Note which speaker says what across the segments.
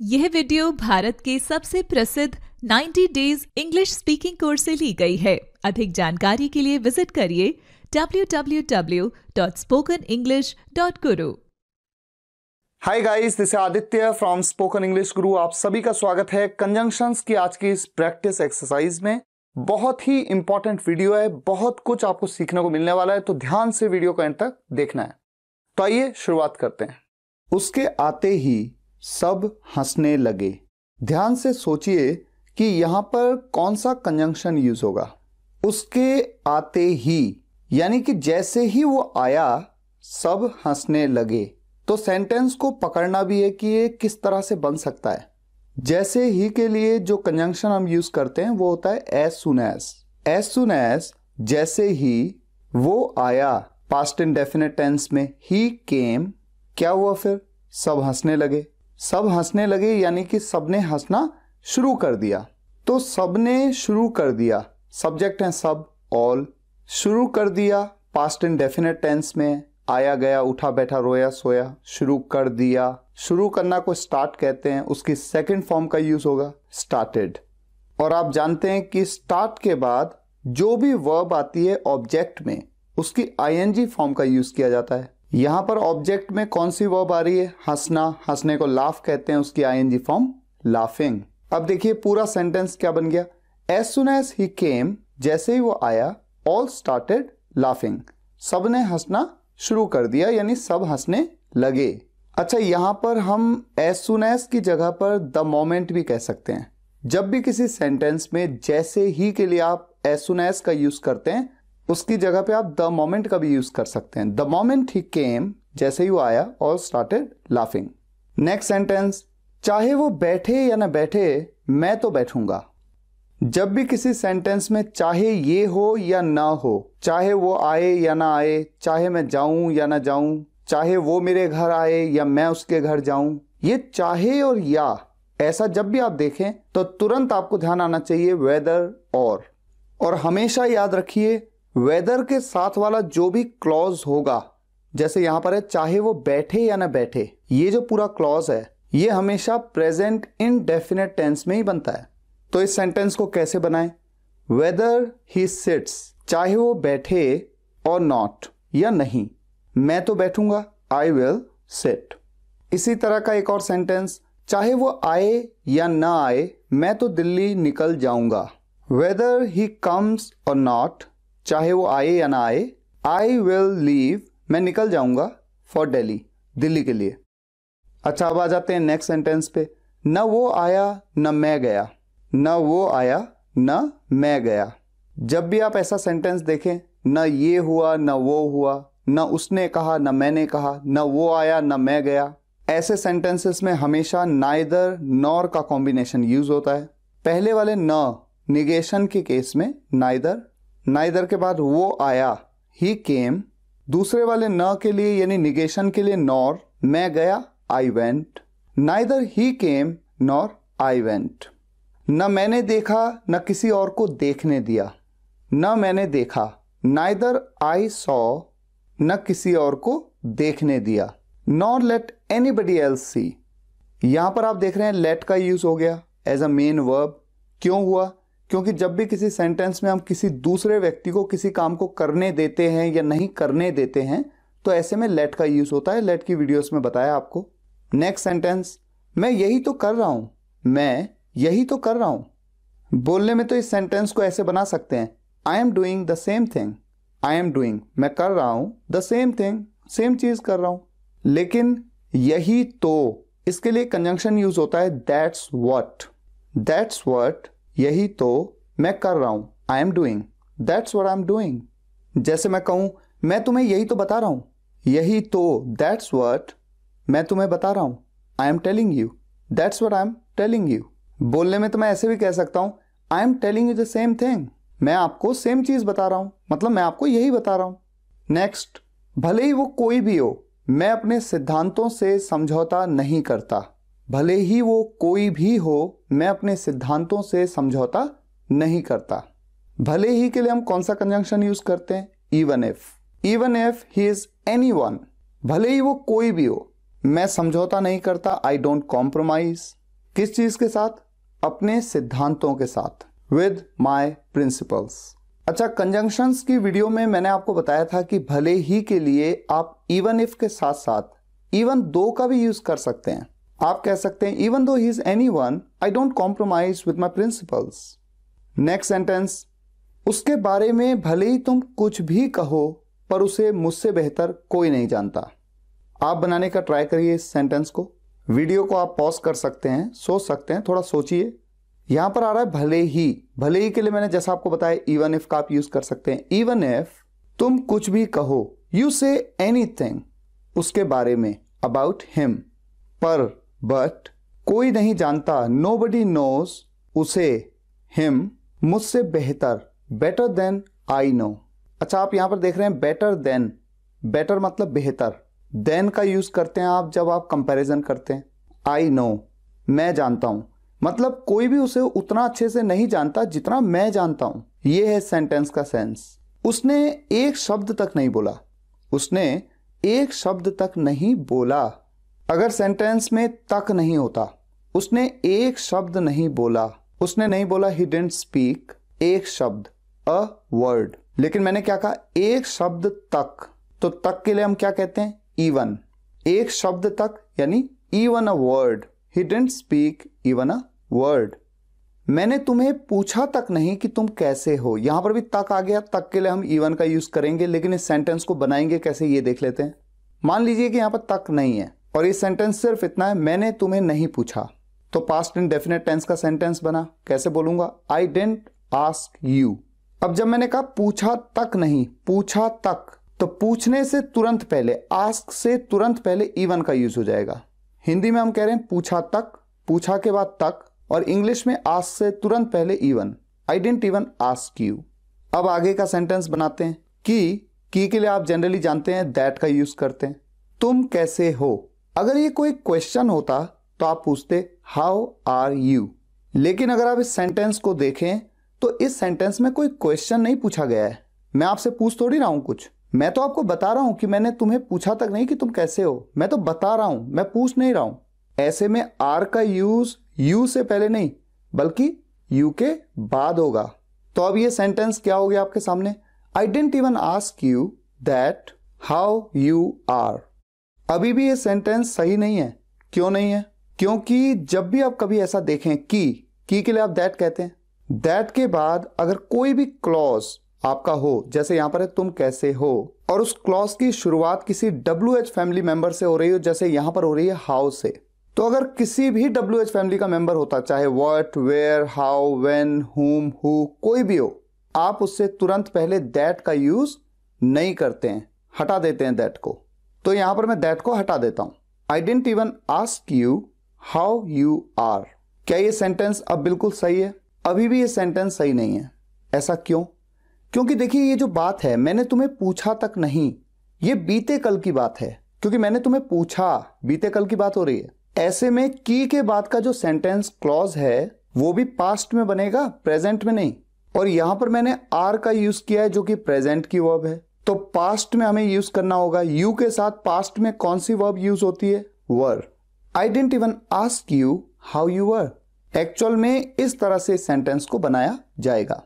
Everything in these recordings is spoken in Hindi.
Speaker 1: यह वीडियो भारत के सबसे प्रसिद्ध 90 डेज़ इंग्लिश स्पीकिंग कोर्स से ली गई है। अधिक जानकारी के लिए विज़िट करिए www.spokenenglish.guru
Speaker 2: hi guys this Aditya from spoken English Guru आप सभी का स्वागत है कंजंक्शंस की आज की इस प्रैक्टिस एक्सरसाइज में। बहुत ही इंपॉर्टेंट वीडियो है, बहुत कुछ आपको सीखने को मिलने वाला है तो ध्यान से वीडियो को एंड तक देखना है। तो आइए शुरुआत करते हैं। उसके आते ही सब हंसने लगे। ध्यान से सोचिए कि यहाँ पर कौन सा कंजंक्शन यूज़ होगा। उसके आते ही, यानी कि जैसे ही वो आया, सब हंसने लगे। तो सेंटेंस को पकड़ना भी है कि ये किस तरह से बन सकता है। जैसे ही के लिए जो कंजंक्शन हम यूज़ करते हैं, वो होता है as soon as as soon जैसे ही वो आया पास्ट इन डेफिनेट टेंस में ही केम क्या हुआ फिर? सब हंसने लगे। सब हंसने लगे, यानी कि सबने हंसना शुरू कर दिया। तो सबने शुरू कर दिया। सब्जेक्ट है सब ऑल शुरू कर दिया पास्ट इन डेफिनेट टेंस में आया, गया, उठा, बैठा, रोया, सोया, शुरू कर दिया। शुरू करना को स्टार्ट कहते हैं, उसकी सेकंड फॉर्म का यूज़ होगा स्टार्टेड और आप जानते हैं कि स्टार्ट के बाद जो भी वर्ब आती है ऑब्जेक्ट में, उसकी आईएनजी फॉर्म का यूज़ किया जाता है। यहाँ पर ऑब्जेक्ट में कौन सी वर्ब आ रही है? हंसना। हंसने को लाफ कहते हैं, उसकी आईएनजी फॉर्म लाफिंग अब देखिए पूरा सेंटेंस क्या बन गया? एज सुन एज ही केम जैसे ही वो आया ऑल स्टार्टेड लाफिंग सबने हंसना शुरू कर दिया, यानी सब हंसने लगे। अच्छा यहाँ पर हम एज सुन एज की जगह पर द मोमेंट भी कह सकते हैं। जब भी किसी सेंटेंस में जैसे ही के लिए आप एज सुन एज का यूज़ करते हैं उसकी जगह पे आप द मोमेंट का भी यूज़ कर सकते हैं। द मोमेंट ही केम, जैसे ही वो आया और स्टार्टेड लाफिंग नेक्स्ट सेंटेंस चाहे वो बैठे या ना बैठे, मैं तो बैठूँगा। जब भी किसी सेंटेंस में चाहे ये हो या ना हो, चाहे वो आए या ना आए, चाहे मैं जाऊँ या ना जाऊँ, चाहे वो मेरे घर आए या मैं उसके घर जाऊँ, ये चाहे और या, ऐसा जब भी आप देखें तो तुरंत आपको ध्यान आना चाहिए वेदर और। और हमेशा याद रखिए वेदर के साथ वाला जो भी क्लॉज होगा, जैसे यहाँ पर है, चाहे वो बैठे या ना बैठे, ये जो पूरा क्लॉज है, ये हमेशा प्रेजेंट इन डेफिनेट टेंस में ही बनता है। तो इस सेंटेंस को कैसे बनाएँ? वेदर ही सिट्स चाहे वो बैठे और नॉट या नहीं, मैं तो बैठूँगा आई विल सिट इसी तरह का एक और सेंटेंस चाहे वो आए या ना आए, मैं तो दिल्ली निकल जाऊँगा। Whether he comes or not चाहे वो आए या ना आए आई विल लीव मैं निकल जाऊँगा फॉर डेली दिल्ली के लिए। अच्छा अब आ जाते हैं नेक्स्ट सेंटेंस पे। न वो आया, न मैं गया। न वो आया, न मैं गया। जब भी आप ऐसा सेंटेंस देखें, न ये हुआ, न वो हुआ, न उसने कहा, न मैंने कहा, न वो आया, न मैं गया, ऐसे सेंटेंसेस में हमेशा नाइदर नॉर का कॉम्बिनेशन यूज़ होता है। पहले वाले न निगेशन के केस में नाइदर नाइदर के बाद वो आया। ही केम दूसरे वाले न के लिए, यानी निगेशन के लिए नॉर मैं गया I went neither he came nor I went न मैंने देखा, न किसी और को देखने दिया। न मैंने देखा। नाइदर आई सॉ न किसी और को देखने दिया। Nor let anybody else see यहाँ पर आप देख रहे हैं लेट का यूज़ हो गया। एज अ मेन वर्ब क्यों हुआ? क्योंकि जब भी किसी सेंटेंस में हम किसी दूसरे व्यक्ति को किसी काम को करने देते हैं या नहीं करने देते हैं तो ऐसे में लेट का यूज़ होता है। लेट की वीडियोस में बताया आपको। नेक्स्ट सेंटेंस मैं यही तो कर रहा हूँ। मैं यही तो कर रहा हूँ। बोलने में तो इस सेंटेंस को ऐसे बना सकते हैं। I am doing the same thing I am doing मैं कर रहा हूँ। द सेम थिंग सेम चीज़ कर रहा हूँ। लेकिन यही तो इसके लिए कंजंक्शन यूज़ होता है। दैट्स वट दैट्स वट यही तो मैं कर रहा हूँ I am doing that's what I am doing जैसे मैं कहूँ, मैं तुम्हें यही तो बता रहा हूँ। यही तो दैट्स वट मैं तुम्हें बता रहा हूँ। I am telling you that's what I am telling you बोलने में तो मैं ऐसे भी कह सकता हूँ I am telling you the same thing मैं आपको सेम चीज़ बता रहा हूँ। मतलब मैं आपको यही बता रहा हूँ। नेक्स्ट भले ही वो कोई भी हो, मैं अपने सिद्धांतों से समझौता नहीं करता। भले ही वो कोई भी हो, मैं अपने सिद्धांतों से समझौता नहीं करता। भले ही के लिए हम कौन सा कंजंक्शन यूज़ करते हैं? Even if even if he is anyone भले ही वो कोई भी हो, मैं समझौता नहीं करता आई डोंट कॉम्प्रोमाइज किस चीज़ के साथ? अपने सिद्धांतों के साथ. विद माई प्रिंसिपल्स अच्छा कंजंक्शंस की वीडियो में मैंने आपको बताया था कि भले ही के लिए आप इवन इफ़ के साथ साथ इवन दो का भी यूज़ कर सकते हैं। आप कह सकते हैं even though he is anyone I don't compromise with my principles next sentence उसके बारे में भले ही तुम कुछ भी कहो, पर उसे मुझसे बेहतर कोई नहीं जानता। आप बनाने का ट्राई करिए इस सेंटेंस को। वीडियो को आप पॉज कर सकते हैं सोच सकते हैं, थोड़ा सोचिए। यहाँ पर आ रहा है भले ही। भले ही के लिए मैंने जैसा आपको बताया इवन इफ़ का आप यूज़ कर सकते हैं। इवन इफ़ तुम कुछ भी कहो यू से एनीथिंग उसके बारे में अबाउट हिम पर बट कोई नहीं जानता नो बडी नोज़ उसे हिम मुझसे बेहतर बेटर देन आई नो अच्छा आप यहाँ पर देख रहे हैं बेटर देन बेटर मतलब बेहतर. देन का यूज़ करते हैं आप जब आप कंपैरिजन करते हैं. आई नो मैं जानता हूँ. मतलब कोई भी उसे उतना अच्छे से नहीं जानता जितना मैं जानता हूँ. यह है सेंटेंस का सेंस उसने एक शब्द तक नहीं बोला. उसने एक शब्द तक नहीं बोला. अगर सेंटेंस में तक नहीं होता, उसने एक शब्द नहीं बोला, उसने नहीं बोला ही डेंट स्पीक एक शब्द अ वर्ड लेकिन मैंने क्या कहा? एक शब्द तक। तो तक के लिए हम क्या कहते हैं? इवन एक शब्द तक, यानी even a word he didn't speak even a word मैंने तुम्हें पूछा तक नहीं कि तुम कैसे हो। यहाँ पर भी तक आ गया। तक के लिए हम इवन का यूज़ करेंगे, लेकिन इस सेंटेंस को बनाएँगे कैसे, ये देख लेते हैं। मान लीजिए कि यहाँ पर तक नहीं है। और ये सेंटेंस सिर्फ़ इतना है, मैंने तुम्हें नहीं पूछा। तो पास्ट इन डेफिनेट टेंस का सेंटेंस बना। कैसे बोलूँगा? आई डेंट आस्क यू अब जब मैंने कहा, पूछा तक नहीं, पूछा तक तो पूछने से तुरंत पहले आस्क से तुरंत इवन इवन का यूज़ हो जाएगा। हिंदी में हम कह रहे हैं, पूछा तक, पूछा के बाद तक, और इंग्लिश में आस्क से तुरंत पहले even I didn't even ask you अब आगे का सेंटेंस बनाते हैं। कि, की के लिए आप जनरली जानते हैं दैट का यूज़ करते हैं। तुम कैसे हो? अगर ये कोई क्वेश्चन होता तो आप पूछते हाउ आर यू लेकिन अगर आप इस सेंटेंस को देखें तो इस सेंटेंस में कोई क्वेश्चन नहीं पूछा गया है। मैं आपसे पूछ थोड़ी रहा हूँ कुछ। मैं तो आपको बता रहा हूँ कि मैंने तुम्हें पूछा तक नहीं कि तुम कैसे हो। मैं तो बता रहा हूँ, मैं पूछ नहीं रहा हूँ। ऐसे में आर का यूज़ यू से पहले नहीं, बल्कि यू के बाद होगा। तो अब ये सेंटेंस क्या हो गया आपके सामने? I didn't even ask you that how you are अभी भी ये सेंटेंस सही नहीं है। क्यों नहीं है? क्योंकि जब भी आप कभी ऐसा देखें, की की के लिए आप दैट कहते हैं। दैट के बाद अगर कोई भी क्लॉज आपका हो, जैसे यहाँ पर है, तुम कैसे हो? और उस क्लॉज की शुरुआत किसी डब्ल्यू एच फैमिली मेंबर से हो रही हो, जैसे यहाँ पर हो रही है हाउ से। तो अगर किसी भी डब्ल्यू एच फैमिली का मेंबर होता, चाहे what where how when whom who कोई भी हो, आप उससे तुरंत पहले दैट का यूज़ नहीं करते हैं। हटा देते हैं दैट को। तो यहाँ पर मैं दैट को हटा देता हूँ। I didn't even ask you how you are क्या ये सेंटेंस अब बिल्कुल सही है? अभी भी ये सेंटेंस सही नहीं है। ऐसा क्यों? क्योंकि देखिए, ये जो बात है, मैंने तुम्हें पूछा तक नहीं। ये बीते कल की बात है। क्योंकि मैंने तुम्हें पूछा, बीते कल की बात हो रही है। ऐसे में की के बाद का जो सेंटेंस क्लॉज है, वो भी पास्ट में बनेगा प्रेजेंट में नहीं। और यहाँ पर मैंने आर का यूज़ किया है, जो कि प्रेजेंट की वर्ब है। तो पास्ट में हमें यूज़ करना होगा। यू के साथ पास्ट में कौन सी वर्ब यूज़ होती है? Were I didn't even ask you how you were actual में इस तरह से सेंटेंस को बनाया जाएगा।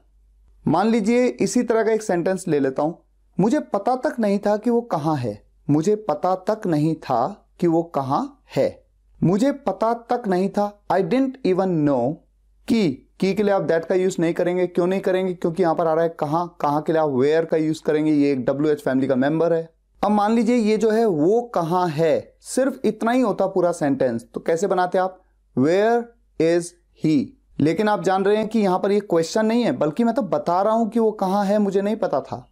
Speaker 2: मान लीजिए इसी तरह का एक सेंटेंस ले लेता हूँ। मुझे पता तक नहीं था कि वो कहाँ है। मुझे पता तक नहीं था कि वो कहाँ है। मुझे पता तक नहीं था। आई डेंट इवन नो की की के लिए आप दैट का यूज़ नहीं करेंगे, क्यों नहीं करेंगे? क्योंकि यहाँ पर आ रहा है कहाँ कहाँ के लिए आप वेयर का यूज़ करेंगे? ये एक डब्ल्यू एच फैमिली का मेंबर है। अब मान लीजिए ये जो है वो कहाँ है? सिर्फ़ इतना ही होता पूरा सेंटेंस तो कैसे बनाते आप? वेयर इज़ ही लेकिन आप जान रहे हैं कि यहाँ पर ये क्वेश्चन नहीं है, बल्कि मैं तो बता रहा हूँ कि वो कहाँ है, मुझे नहीं पता था।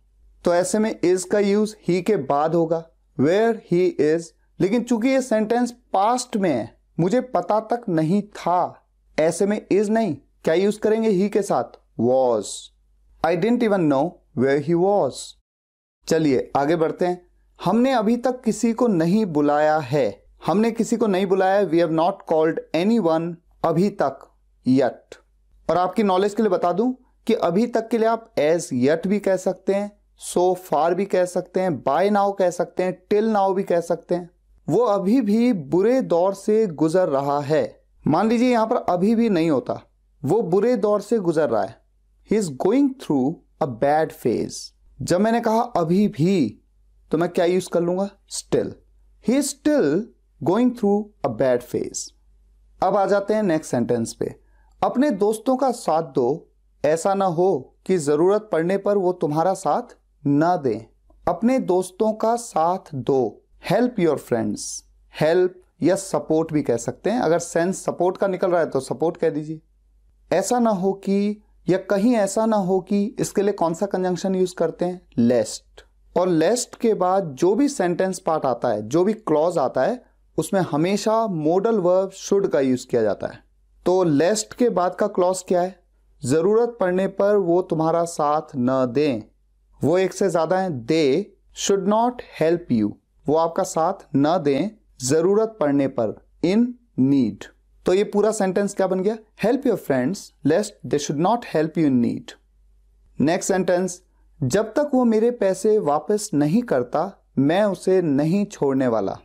Speaker 2: तो ऐसे में इज़ का यूज़ ही के बाद होगा। वेयर ही इज़ लेकिन चूँकि ये सेंटेंस पास्ट में है, मुझे पता तक नहीं था। ऐसे में इज़ नहीं, क्या यूज़ करेंगे ही के साथ? Was I didn't even know where he was चलिए, आगे बढ़ते हैं। हमने अभी तक किसी को नहीं बुलाया है। हमने किसी को नहीं बुलाया we have not called anyone अभी तक यट और आपकी नॉलेज के लिए बता दूँ कि अभी तक के लिए आप एज यट भी कह सकते हैं। सो so फार भी कह सकते हैं। बाय नाउ कह सकते हैं। टिल नाउ भी कह सकते हैं। वो अभी भी बुरे दौर से गुजर रहा है। मान लीजिए यहाँ पर अभी भी नहीं होता। वो बुरे दौर से गुजर रहा है। He is going through a bad phase जब मैंने कहा अभी भी तो मैं क्या यूज़ कर लूँगा? Still he is still going through a bad phase अब आ जाते हैं नेक्स्ट सेंटेंस पे। अपने दोस्तों का साथ दो। ऐसा ना हो कि ज़रूरत पड़ने पर वो तुम्हारा साथ ना दें। अपने दोस्तों का साथ दो। हेल्प योर फ्रेंड्स हेल्प या सपोर्ट भी कह सकते हैं। अगर सेंस सपोर्ट का निकल रहा है तो सपोर्ट कह दीजिए। ऐसा ना हो कि, या कहीं ऐसा ना हो कि इसके लिए कौन सा कंजंक्शन यूज़ करते हैं? लेस्ट और लेस्ट के बाद जो भी सेंटेंस पार्ट आता है, जो भी क्लॉज आता है, उसमें हमेशा मॉडल वर्ब शुड का यूज़ किया जाता है। तो लेस्ट के बाद का क्लॉज क्या है? ज़रूरत पड़ने पर वो तुम्हारा साथ न दें। वो एक से ज़्यादा है। They should not help you वो आपका साथ न दें। ज़रूरत पड़ने पर इन नीड तो ये पूरा सेंटेंस क्या बन गया? Help your friends lest they should not help you in need next sentence जब तक वो मेरे पैसे वापस नहीं करता, मैं उसे नहीं छोड़ने वाला।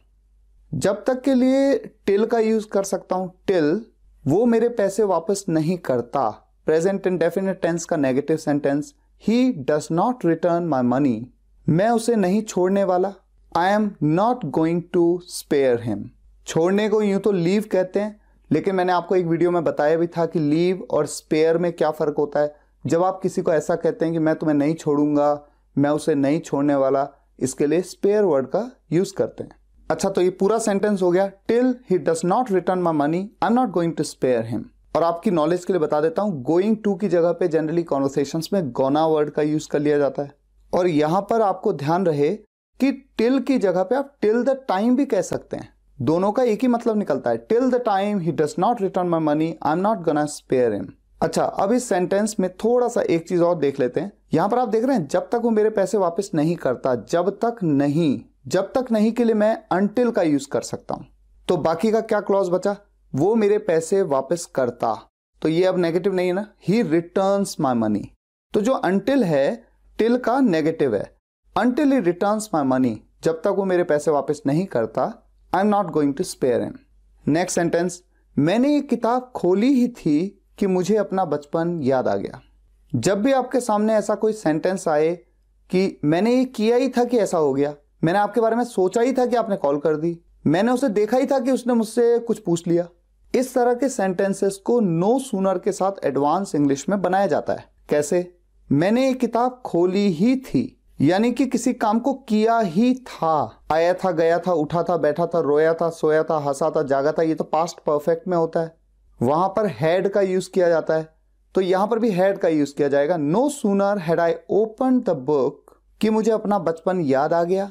Speaker 2: जब तक के लिए टिल का यूज़ कर सकता हूँ। टिल वो मेरे पैसे वापस नहीं करता। प्रेजेंट इन डेफिनेट टेंस का negative sentence he does not return my money मैं उसे नहीं छोड़ने वाला। I am not going to spare him छोड़ने को यूँ तो लीव कहते हैं, लेकिन मैंने आपको एक वीडियो में बताया भी था कि लीव और स्पेयर में क्या फ़र्क होता है। जब आप किसी को ऐसा कहते हैं कि मैं तुम्हें नहीं छोड़ूँगा, मैं उसे नहीं छोड़ने वाला, इसके लिए स्पेयर वर्ड का यूज़ करते हैं। अच्छा तो ये पूरा सेंटेंस हो गया। Till he does not return my money I am not going to spare him और आपकी नॉलेज के लिए बता देता हूँ गोइंग टू की जगह पे जनरली कॉन्वर्सेशन में गोना वर्ड का यूज़ कर लिया जाता है। और यहाँ पर आपको ध्यान रहे कि टिल की जगह पे आप टिल द टाइम भी कह सकते हैं। दोनों का एक ही मतलब निकलता है। Till the time he does not return my money I am not gonna spare him अच्छा अब इस सेंटेंस में थोड़ा सा एक चीज़ और देख लेते हैं। यहाँ पर आप देख रहे हैं, जब तक वो मेरे पैसे वापस नहीं करता, जब तक नहीं, जब तक नहीं के लिए मैं अनटिल का यूज़ कर सकता हूँ। तो बाकी का क्या क्लॉज बचा? वो मेरे पैसे वापस करता। तो ये अब नेगेटिव नहीं है ना? ही रिटर्न माई मनी तो जो अनटिल है टिल का नेगेटिव है। Until he return my money जब तक वो मेरे पैसे वापस नहीं करता I am not going to spare him next sentence मैंने ये किताब खोली ही थी कि मुझे अपना बचपन याद आ गया। जब भी आपके सामने ऐसा कोई सेंटेंस आए कि मैंने ये किया ही था कि ऐसा हो गया, मैंने आपके बारे में सोचा ही था कि आपने कॉल कर दी, मैंने उसे देखा ही था कि उसने मुझसे कुछ पूछ लिया, इस तरह के सेंटेंसेस को नो सूनर के साथ एडवांस इंग्लिश में बनाया जाता है। कैसे? मैंने ये किताब खोली ही थी यानी कि किसी काम को किया ही था, आया था, गया था, उठा था, बैठा था, रोया था, सोया था, हंसा था, जागा था, ये तो पास्ट परफेक्ट में होता है। वहाँ पर हैड का यूज़ किया जाता है। तो यहाँ पर भी हैड का यूज़ किया जाएगा। No sooner had I open the book कि मुझे अपना बचपन याद आ गया।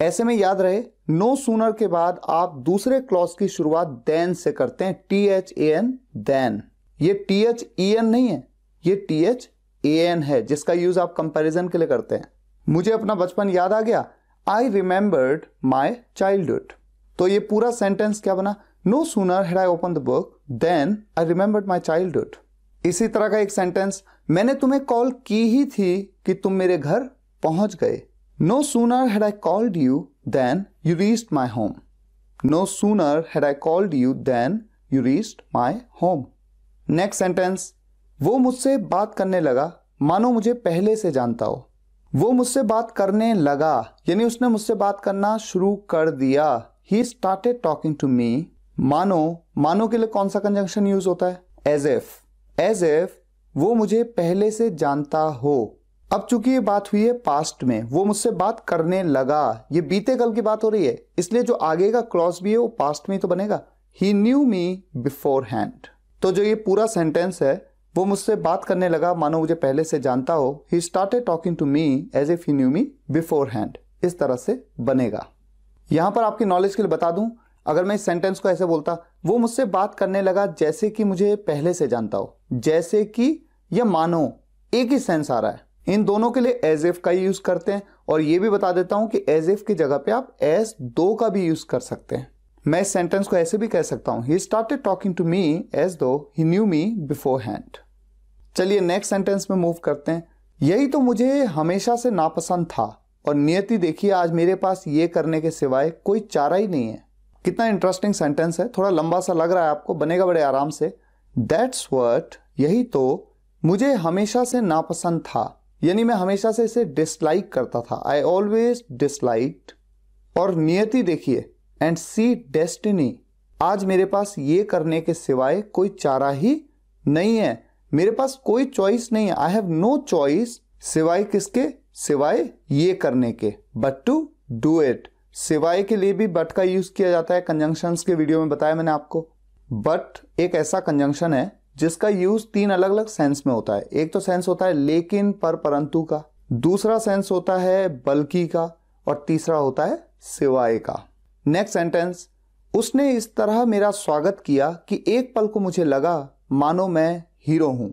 Speaker 2: ऐसे में याद रहे नो no सूनर के बाद आप दूसरे क्लॉज की शुरुआत देन से करते हैं। T H A N than ये टी एच ई एन नहीं है, ये टी एच ए एन है, जिसका यूज़ आप कंपैरिजन के लिए करते हैं। मुझे अपना बचपन याद आ गया आई रिमेंबर्ड माई चाइल्डहुड तो ये पूरा सेंटेंस क्या बना no sooner had I open the book then I remembered my childhood इसी तरह का एक सेंटेंस मैंने तुम्हें कॉल की ही थी कि तुम मेरे घर पहुँच गए no sooner had I called you than you reached my home. No sooner had I called you than you reached my home. Next sentence. वो मुझसे बात करने लगा मानो मुझे पहले से जानता हो वो मुझसे बात करने लगा, यानी उसने मुझसे बात करना शुरू कर दिया। He started talking to me मानो मानो के लिए कौन सा कंजंक्शन यूज़ होता है? एज एफ़ एज एफ़ वो मुझे पहले से जानता हो। अब चूँकि ये बात हुई है पास्ट में, वो मुझसे बात करने लगा। ये बीते कल की बात हो रही है। इसलिए जो आगे का क्लॉज भी है, वो पास्ट में ही तो बनेगा। He knew me beforehand तो जो ये पूरा सेंटेंस है वो मुझसे बात करने लगा, मानो मुझे पहले से जानता हो। He started talking to me as if he knew me beforehand इस तरह से बनेगा। यहाँ पर आपकी नॉलेज के लिए बता दूँ, अगर मैं इस सेंटेंस को ऐसे बोलता, वो मुझसे बात करने लगा जैसे कि मुझे पहले से जानता हो। जैसे कि, या मानो, एक ही सेंस आ रहा है। इन दोनों के लिए एज एफ़ का ही यूज़ करते हैं, और ये भी बता देता हूँ कि एज एफ़ की जगह पे आप एस दो का भी यूज़ कर सकते हैं। मैं इस सेंटेंस को ऐसे भी कह सकता हूँ। He started talking to me as though he knew me beforehand चलिए नेक्स्ट सेंटेंस में मूव करते हैं। यही तो मुझे हमेशा से नापसंद था और नियति देखिए आज मेरे पास ये करने के सिवाय कोई चारा ही नहीं है। कितना इंटरेस्टिंग सेंटेंस है, थोड़ा लंबा सा लग रहा है आपको, बनेगा बड़े आराम से। दैट्स वर्ट यही तो मुझे हमेशा से नापसंद था, यानी मैं हमेशा से इसे डिसलाइक करता था। आई ऑलवेज डिसलाइक और नियति देखिए एंड सी डेस्टिनी आज मेरे पास ये करने के सिवाय कोई चारा ही नहीं है। मेरे पास कोई चॉइस नहीं है। आई हैव नो चॉइस सिवाय किसके? सिवाय ये करने के। बट टू डू इट सिवाय के लिए भी बट का यूज़ किया जाता है। कंजंक्शन के वीडियो में बताया मैंने आपको। बट एक ऐसा कंजंक्शन है जिसका यूज़ तीन अलग अलग सेंस में होता है। एक तो सेंस होता है लेकिन पर परंतु का। दूसरा सेंस होता है बल्कि का। और तीसरा होता है सिवाय का। नेक्स्ट सेंटेंस उसने इस तरह मेरा स्वागत किया कि एक पल को मुझे लगा, मानो मैं हीरो हूँ।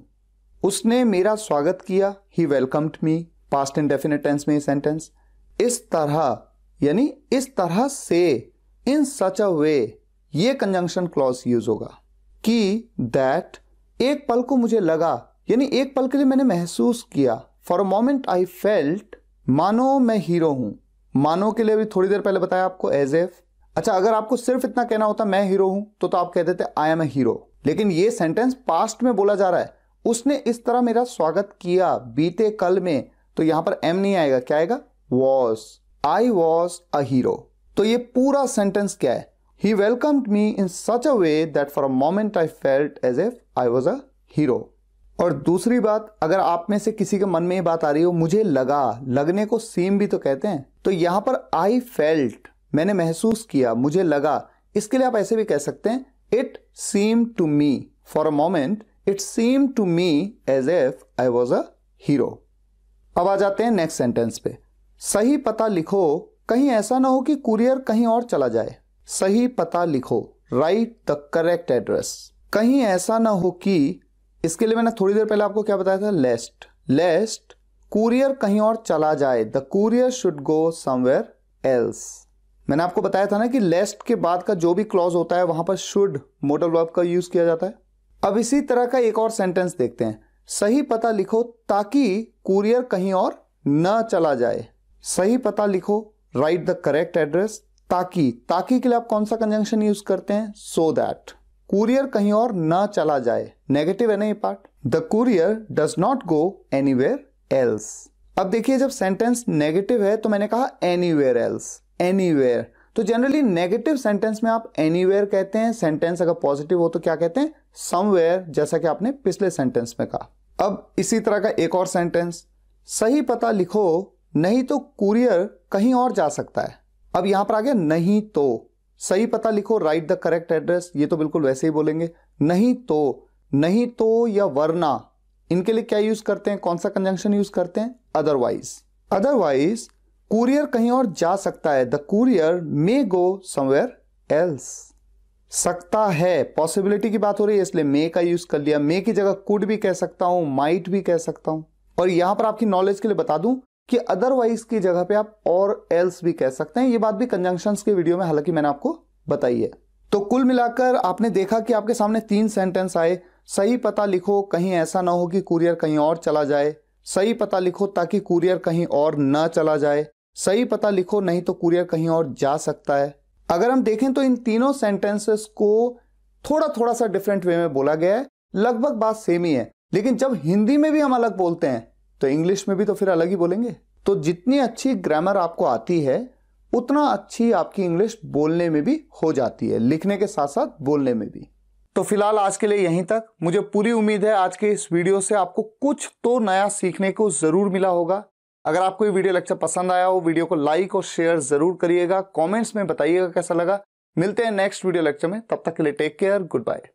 Speaker 2: उसने मेरा स्वागत किया। He welcomed me past indefinite tense में सेंटेंस इस तरह, यानी इस तरह से इन सच अ वे ये कंजंक्शन क्लॉज यूज़ होगा। कि दैट एक पल को मुझे लगा, यानी एक पल के लिए मैंने महसूस किया। For a moment I felt मानो मैं हीरो हूँ। मानो के लिए भी थोड़ी देर पहले बताया आपको एज एफ़ अच्छा अगर आपको सिर्फ़ इतना कहना होता, मैं हीरो हूँ तो तो आप कह देते आई एम ए हीरो लेकिन ये सेंटेंस पास्ट में बोला जा रहा है। उसने इस तरह मेरा स्वागत किया बीते कल में तो यहाँ पर एम नहीं आएगा। क्या आएगा? Was I was a hero तो ये पूरा सेंटेंस क्या है? He welcomed me in such a way that for a moment I felt as if I was a hero और दूसरी बात, अगर आप में से किसी के मन में ये बात आ रही हो, मुझे लगा। लगने को सीम भी तो कहते हैं। तो यहाँ पर आई फेल्ट मैंने महसूस किया, मुझे लगा। इसके लिए आप ऐसे भी कह सकते हैं it seem to me for a moment it seem to me as if I was a hero अब आ जाते हैं नेक्स्ट सेंटेंस पे। सही पता लिखो, कहीं ऐसा ना हो कि कुरियर कहीं और चला जाए। सही पता लिखो राइट द करेक्ट एड्रेस कहीं ऐसा ना हो कि, इसके लिए मैंने थोड़ी देर पहले आपको क्या बताया था? लेस्ट लेस्ट कुरियर कहीं और चला जाए। The courier should go somewhere else मैंने आपको बताया था ना कि लेस्ट के बाद का जो भी क्लॉज होता है, वहाँ पर शुड मोटल वर्ब का यूज़ किया जाता है। अब इसी तरह का एक और सेंटेंस देखते हैं। सही पता लिखो ताकि कुरियर कहीं और न चला जाए। सही पता लिखो राइट द करेक्ट एड्रेस ताकि ताकि के लिए आप कौन सा कंजंक्शन यूज़ करते हैं? सो दैट कुरियर कहीं और न चला जाए। नेगेटिव है ना ये part the courier does not go anywhere else अब देखिए, जब सेंटेंस नेगेटिव है तो मैंने कहा एनीवेयर एल्स एनीवेयर तो जनरली नेगेटिव सेंटेंस में आप एनीवेयर कहते हैं सेंटेंस अगर पॉजिटिव हो तो क्या कहते हैं? समवेयर जैसा कि आपने पिछले सेंटेंस में कहा। अब इसी तरह का एक और सेंटेंस सही पता लिखो, नहीं तो कुरियर कहीं और जा सकता है। अब यहाँ पर आ गया, नहीं तो। सही पता लिखो राइट द करेक्ट एड्रेस ये तो बिल्कुल वैसे ही बोलेंगे। नहीं तो नहीं तो या वरना, इनके लिए क्या यूज़ करते हैं? कौन सा कंजंक्शन यूज़ करते हैं? अदरवाइज़ अदरवाइज़ कुरियर कहीं और जा सकता है। The courier may go somewhere else. सकता है। पॉसिबिलिटी की बात हो रही है, इसलिए मे का यूज़ कर लिया। मे की जगह कुड भी कह सकता हूँ, माइट भी कह सकता हूँ। और यहाँ पर आपकी नॉलेज के लिए बता दूँ कि अदरवाइज़ की जगह पे आप और एल्स भी कह सकते हैं। ये बात भी कंजंक्शन के वीडियो में हालाँकि मैंने आपको बताई है। तो कुल मिलाकर आपने देखा कि आपके सामने तीन सेंटेंस आए। सही पता लिखो, कहीं ऐसा ना हो कि कुरियर कहीं और चला जाए। सही पता लिखो ताकि कुरियर कहीं और न चला जाए। सही पता लिखो, नहीं तो कुरियर कहीं और जा सकता है। अगर हम देखें तो इन तीनों सेंटेंसेस को थोड़ा थोड़ा सा डिफरेंट वे में बोला गया है। लगभग बात सेम ही है। लेकिन जब हिंदी में भी हम अलग बोलते हैं तो इंग्लिश में भी तो फिर अलग ही बोलेंगे। तो जितनी अच्छी ग्रामर आपको आती है, उतना अच्छी आपकी इंग्लिश बोलने में भी हो जाती है, लिखने के साथ साथ बोलने में भी। तो फ़िलहाल आज के लिए यहीं तक। मुझे पूरी उम्मीद है आज के इस वीडियो से आपको कुछ तो नया सीखने को ज़रूर मिला होगा। अगर आपको ये वीडियो लेक्चर पसंद आया हो, वीडियो को लाइक और शेयर ज़रूर करिएगा। कमेंट्स में बताइएगा कैसा लगा। मिलते हैं नेक्स्ट वीडियो लेक्चर में। तब तक के लिए टेक केयर, गुड बाय।